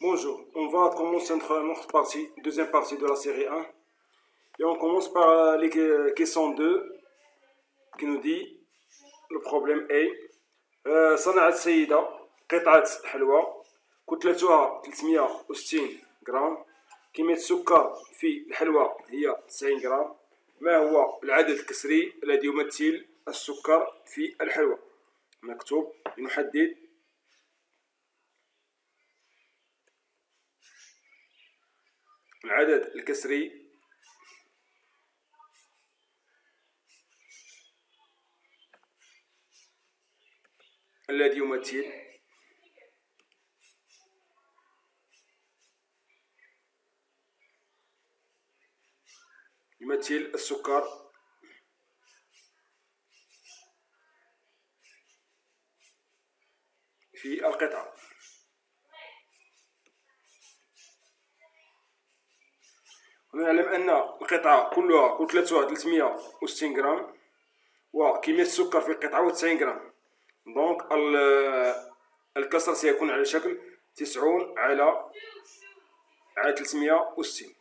Bonjour, on va commencer notre partie, deuxième partie de la série 1. Et on commence par les questions 2 qui nous dit le problème A. صنعت سيدة قطعة حلوى كتلتها 360 غرام كمية السكر في الحلوى هي 90 غرام ما هو العدد الكسري الذي يمثل السكر في الحلوى مكتوب لنحدد. العدد الكسري. الذي يمثل. يمثل السكر. في القطعة. ونعلم أن القطعة كلها كتلتها 360 غرام وكمية السكر في القطعة 90 غرام. دونك الكسر سيكون على شكل 90 على على 360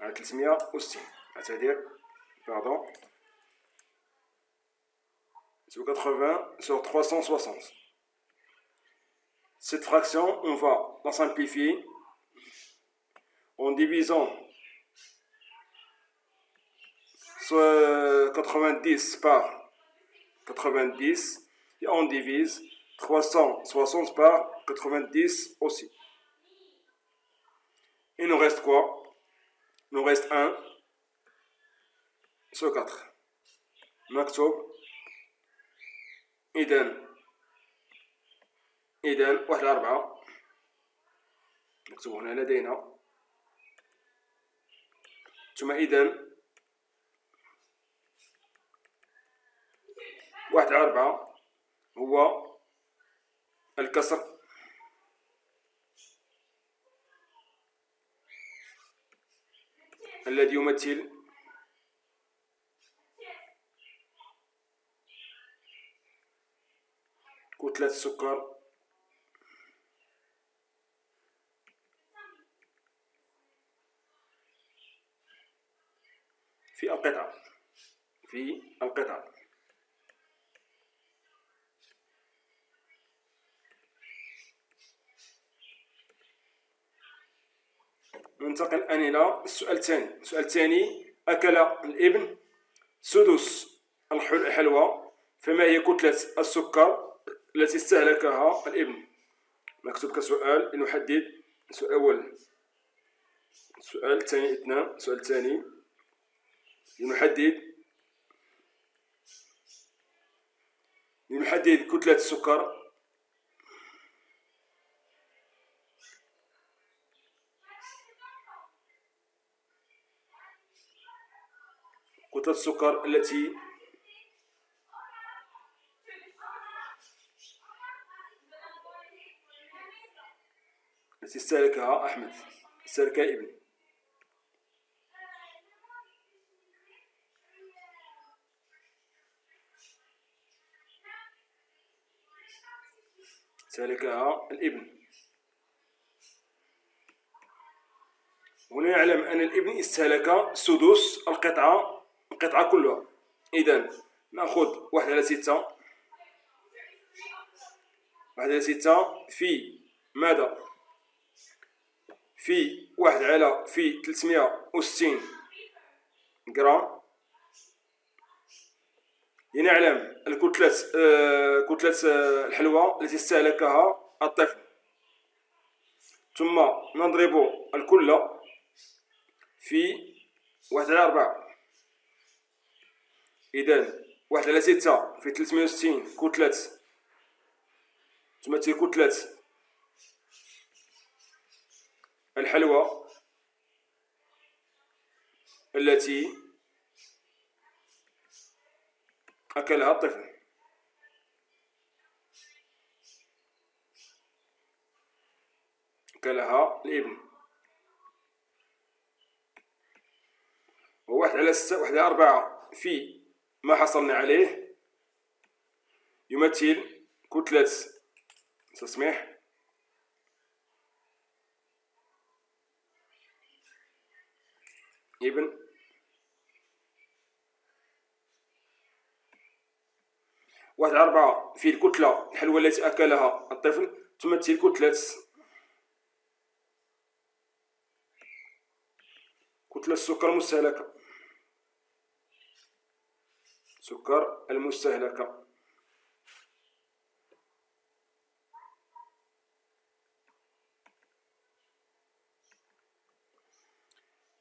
على 360 c'est-à-dire pardon. sur 80 sur 360. Cette fraction, on va la simplifier en divisant 90 par 90 et on divise 360 par 90 aussi. Il nous reste quoi? Il nous reste 1 sur 4. Maximum إذا إذا واحد أربعة. مكتوب هنا لدينا. ثم إذا واحد أربعة هو الكسر. الذي يمثل كتلة السكر في القطعة. في القطعة. ننتقل الآن إلى السؤال الثاني. السؤال الثاني أكل الإبن سدس الحلوى فما هي كتلة السكر؟ التي استهلكها الابن. مكتوب كسؤال لنحدد السؤال الأول. السؤال الثاني اثنان. السؤال الثاني لنحدد لنحدد كتلة السكر. كتلة السكر التي التي استهلكها أحمد. استهلكها ابني استهلكها الابن. هنا يعلم أن الابن استهلك سدس القطعة القطعة كلها. إذا نأخذ واحد على ستة. واحد على ستة في ماذا؟ في واحد على في تلتمية وستين غرام لنعلم الكتلة آه كتلة آه الحلوى التي استهلكها الطفل. ثم نضرب الكل في واحد على أربعة. إذا واحد على ستة في تلتمية وستين كتلة تمثل كتلة الحلوى التي أكلها الطفل. أكلها الإبن. وواحد على ستة واحد على أربعة في ما حصلنا عليه يمثل كتلة تسميح ابن واحد أربعة في الكتلة الحلوى التي أكلها. الطفل تمثل كتلة. كتلة السكر المستهلكة. سكر المستهلكة.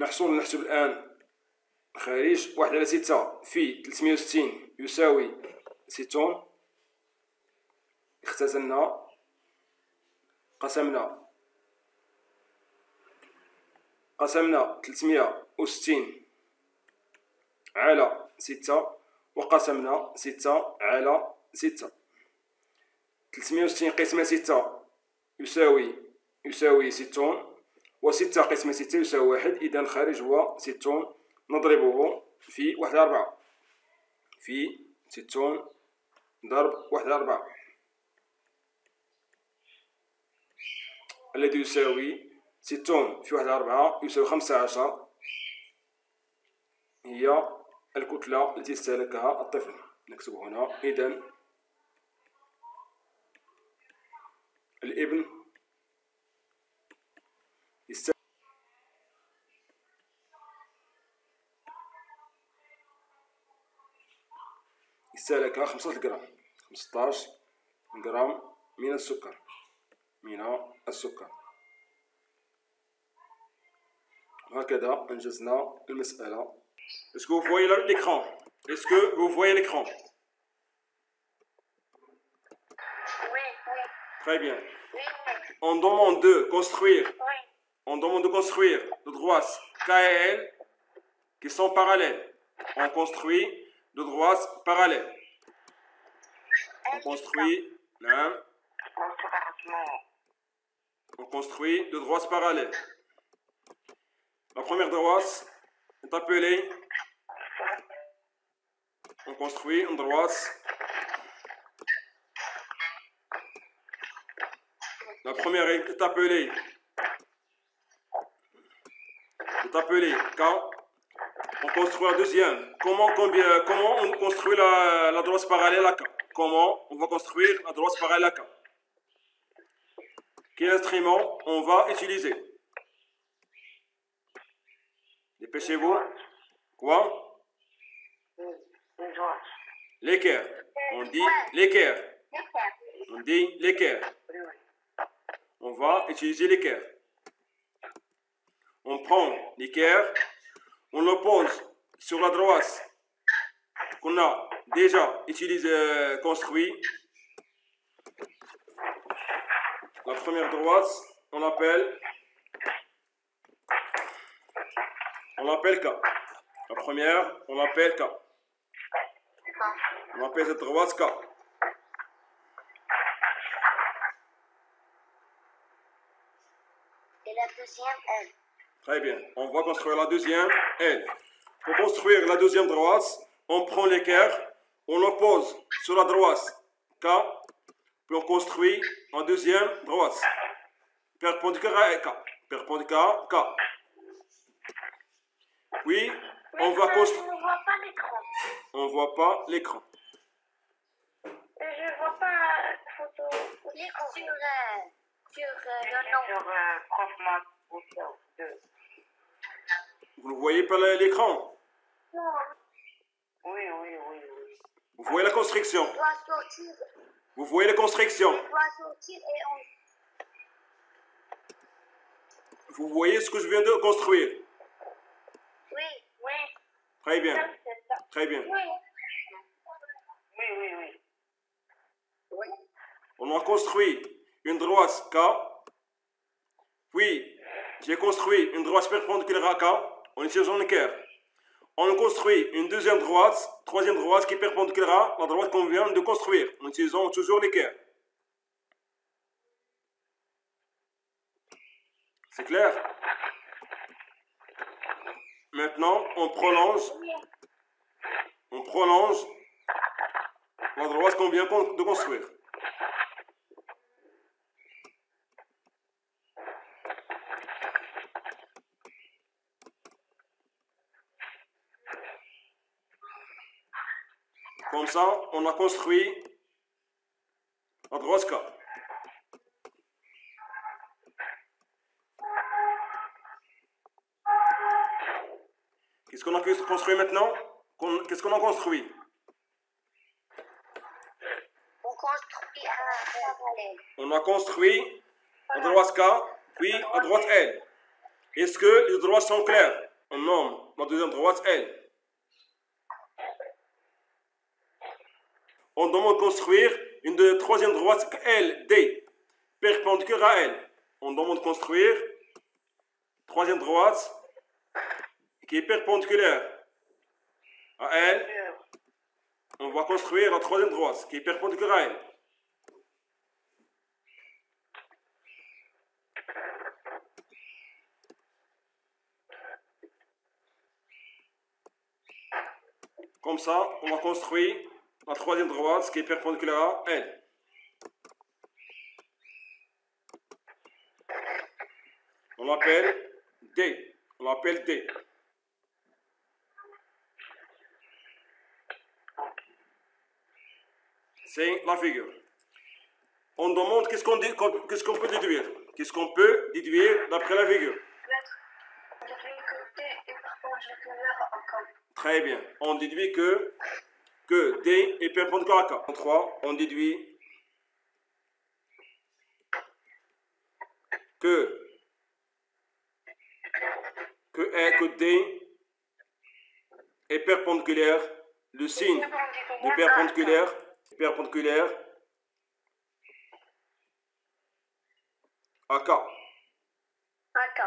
نحصل نحسب الآن. خارج واحد على ستة في تلتمية وستين يساوي ستون اختزلنا. قسمنا. قسمنا تلتمية وستين على ستة وقسمنا ستة على ستة. تلتمية وستين قسمة ستة يساوي يساوي ستون وستة قسمة ستة يساوي واحد. إذا الخارج هو ستون نضربه في واحد أربعة. في ستون ضرب واحد أربعة. الذي يساوي ستون في واحد أربعة يساوي خمسة عشر. هي الكتلة التي استهلكها الطفل. نكتب هنا. إذا الابن استهلك 15 غرام 15 غرام من السكر من السكر هكذا أنجزنا المسألة Est-ce que vous voyez l'écran Est-ce que vous voyez l'écran Oui, oui. Très bien. Oui, On demande de construire, on demande de construire de droites K et L qui sont parallèles. On construit de droites parallèles. On construit, hein, on construit de droites parallèles. La première droite est appelée, on construit une droite. La première est appelée, est appelée. On construit la deuxième. Comment, on construit la, la droite parallèle à K? Comment on va construire la droite parallèle à K? Quel instrument on va utiliser? Dépêchez-vous. Quoi? L'équerre. On dit l'équerre. On dit l'équerre. On va utiliser l'équerre. On prend l'équerre, on le pose sur la droite qu'on a déjà utilisé, construit. La première droite, on l'appelle, on l'appelle K. La première, on l'appelle K. On appelle cette droite K. Et la deuxième, elle. Très bien. On va construire la deuxième L. Pour construire la deuxième droite, on prend l'équerre, on le pose sur la droite K, puis on construit en deuxième droite. Perpendiculaire à K. Perpendiculaire K. Puis, on va construire. ne vois pas l'écran. On voit pas l'écran. Je ne vois pas la photo. L'écran. Sur, euh, sur euh, le nom. Sur euh, prof maths Windows 2. Vous ne voyez pas l'écran? Non, Oui, oui, oui, oui. Vous voyez la construction. on doit sortir. Vous voyez la construction. On doit sortir et on. Vous voyez ce que je viens de construire? Oui, oui. Très bien. Très bien. Oui. Oui, oui, oui. Oui. On a construit une droite K. Puis, j'ai construit une droite perpendiculaire à K en utilisant l'équerre. On construit une deuxième droite, troisième droite qui est perpendiculaire à la droite qu'on vient de construire en utilisant toujours l'équerre. C'est clair? Maintenant, on prolonge, on prolonge la droite qu'on vient de construire. Comme ça, on a construit droite K. Qu'est-ce qu'on a construit maintenant? Qu'est-ce qu'on a construit? On construit un parallèle. On a construit la droite K, puis la droite L. Est-ce que les droites sont claires On nomme la deuxième droite L. On demande de construire une de- troisième droite L, D, perpendiculaire à L. On demande de construire troisième droite qui est perpendiculaire à L. On va construire la troisième droite qui est perpendiculaire à elle. Comme ça, on va construire la troisième droite qui est perpendiculaire à elle. On l'appelle D. On l'appelle D. C'est la figure. On demande qu'est-ce qu'on qu'est-ce qu'on peut déduire. Qu'est-ce qu'on peut déduire d'après la figure? Très bien. On déduit que, que D est perpendiculaire à K. En 3, on déduit que, que, E, que D est perpendiculaire. Le signe du perpendiculaire, perpendiculaire à K. À K.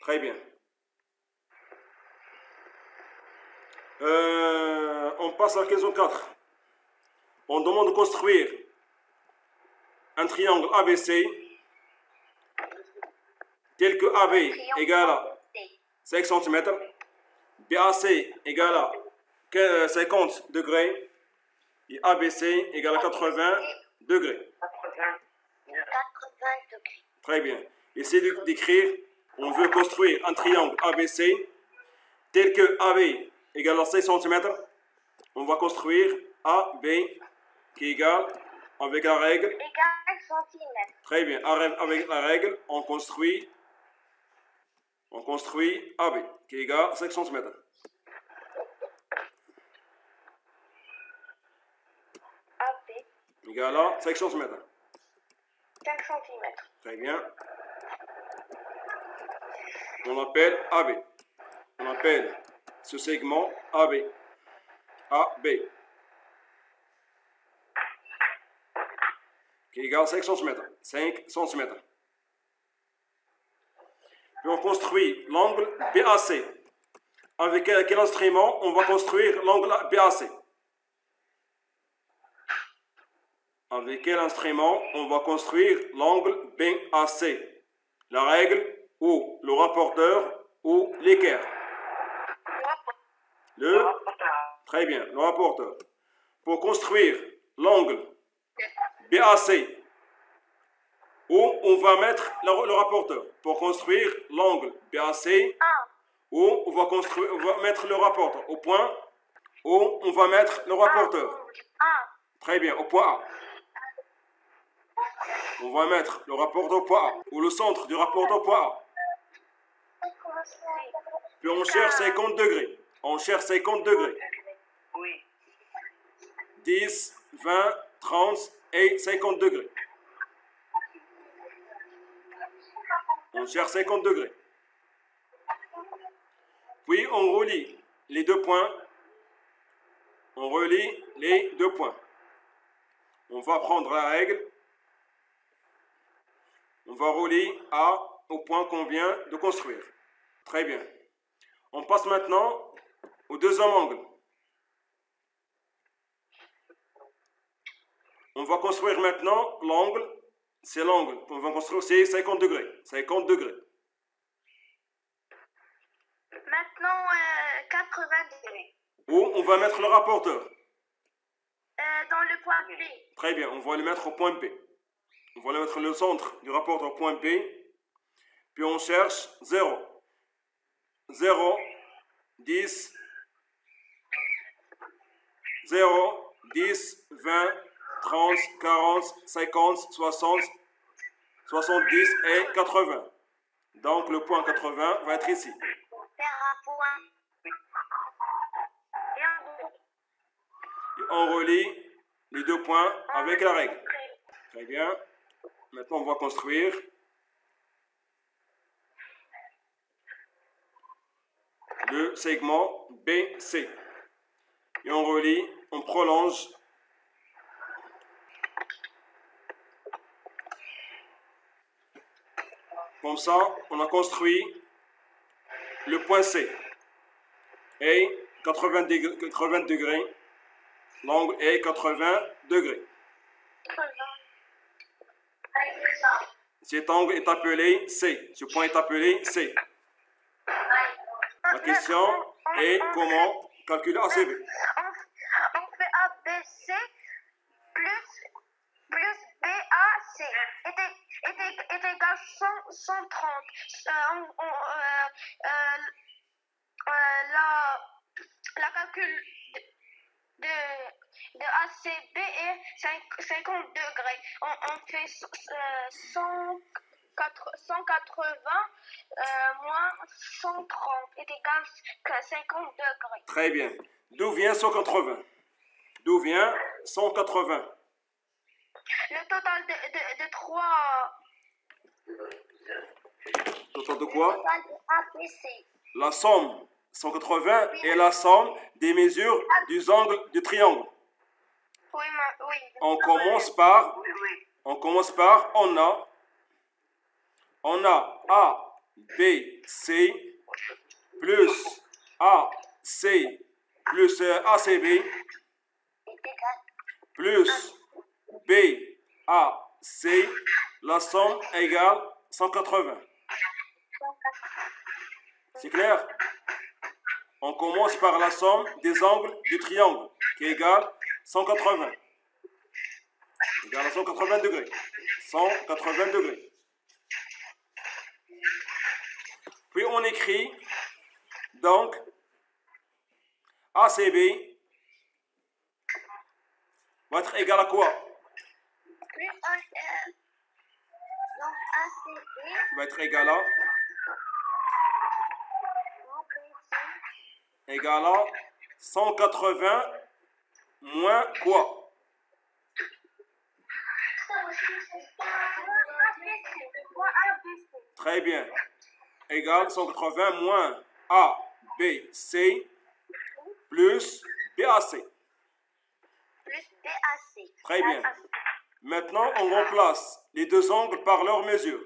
Très bien. Euh, on passe à la question 4. On demande de construire un triangle ABC tel que AB égale à 5 cm, BAC égale à 50 degrés et ABC égale à 80 degrés. 80. 80 degrés. Très bien. Essayez d'écrire. On veut construire un triangle ABC tel que AB égale à 6 cm. On va construire AB qui est égal avec la règle. Égal centimètre. Très bien. Avec la règle, on construit, on construit AB qui est égal à 5 cm. AP. Égal à 5 cm. 5 cm. Très bien. On appelle AB. On appelle ce segment AB. AB. Qui est égal à 5 cm. 5 cm. Puis on construit l'angle BAC. Avec quel, quel instrument on va construire l'angle BAC Avec quel instrument on va construire l'angle BAC La règle ou le rapporteur ou l'équerre Très bien, le rapporteur. Pour construire l'angle BAC, où on va mettre le, rapporteur. Pour construire l'angle BAC, où on va, construire, on va mettre le rapporteur. Au point où on va mettre le rapporteur. Très bien, au point A. On va mettre le rapporteur au point A, ou le centre du rapporteur au point A. Puis on cherche 50 degrés. On cherche 50 degrés. Oui. 10, 20, 30 et 50 degrés. On cherche 50 degrés. Puis on relie les deux points. On relie les deux points. On va prendre la règle. On va relier A au point qu'on vient de construire. Très bien. On passe maintenant au deuxième angle. On va construire maintenant l'angle. C'est l'angle qu'on va construire, c'est 50 degrés. 50 degrés. Maintenant, euh, 80 degrés. Où on va mettre le rapporteur? point B. Très bien, on va le mettre au point P. On va le mettre le centre du rapport au point P. Puis on cherche 0. 0, 10, 0, 10, 20, 30, 40, 50, 60, 70 et 80. Donc le point 80 va être ici. Et on relie les deux points avec la règle. Très bien. Maintenant, on va construire. Le segment BC. Et on relie, on prolonge. Comme ça, on a construit le point C. Et 80 degrés, 80 degrés. L'angle est 80 degrés. Cet angle est appelé C. Ce point est appelé C. La question est comment calculer ACB. ABC plus, plus BAC est, est, est égal 100, 130. Euh, on- euh, euh, euh, la, la calcul de, de, ACB est 5 50 degrés. On, on fait so- euh, 100 quatre- 180 euh, moins 130 est égal à 50 degrés. Très bien. D'où vient 180 D'où vient 180 Le total de, de, de 3 Total de quoi? total de ABC. La somme 180 est la somme des mesures du angle du triangle. Oui, ma, oui. On commence par, on commence par, on a, on a A, B, C, plus A, C, plus euh, ACB, Est égal plus B, A, C, la somme égale 180. C'est clair? On commence par la somme des angles du triangle, qui égale 180. Égale à 180 degrés. 180 degrés. Puis on écrit, donc, ACB va être égal à quoi? Plus 1 donc ACB Va être égal à, égal à 180 moins quoi? Très bien. Égal 180 moins A, B, C plus BAC. Plus. Très bien. Maintenant, on remplace les deux angles par leur mesure.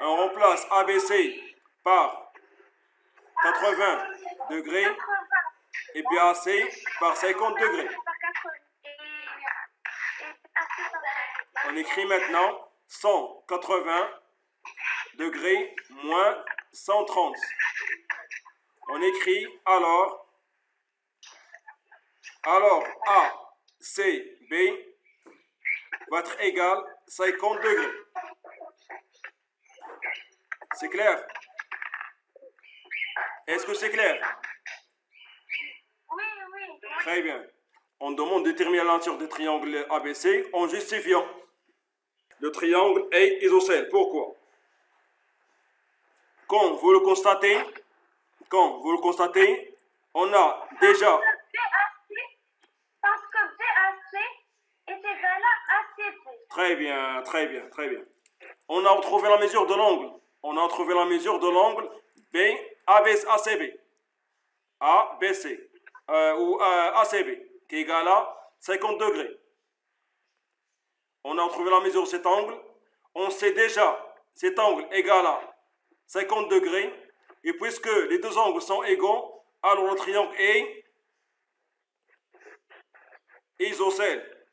On remplace ABC par 80 degrés et BAC par 50 degrés. On écrit maintenant 180 degrés moins 130. On écrit alors, alors A, C, B va être égal 50 degrés. C'est clair? Est-ce que c'est clair? Oui, oui. Très bien. On demande de déterminer la nature du triangle ABC en justifiant. Le triangle est isocèle. Pourquoi? Quand vous le constatez, quand vous le constatez, on a déjà, BAC, parce que BAC est égal à ACB. Très bien, très bien, très bien. On a retrouvé la mesure de l'angle. On a retrouvé la mesure de l'angle B, ABC, ACB. ABC, euh, ou euh, ACB, qui est égal à 50 degrés. On a retrouvé la mesure de cet angle. On sait déjà cet angle égal à 50 degrés. Et puisque les deux angles sont égaux, alors le triangle est isocèle.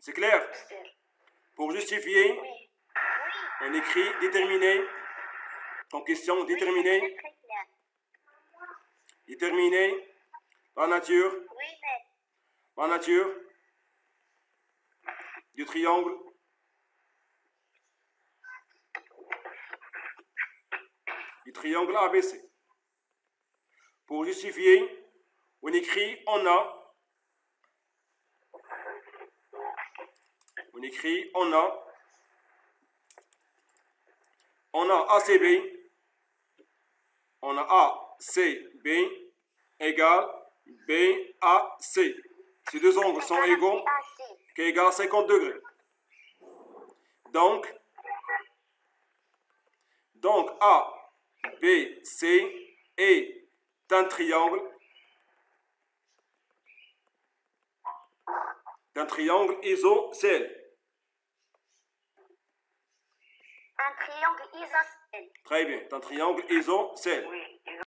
C'est clair Pour justifier, on écrit déterminer. En question, clair. déterminer la nature, la nature du triangle du triangle ABC. Pour justifier, on écrit on a, on écrit on a, on a ACB, on a ACB égale BAC. Ces deux angles sont égaux, qui est égal à 50 degrés. Donc, donc A, B, C est un triangle d'un triangle isocèle. Un triangle isocèle. Très bien, un triangle isocèle. Oui.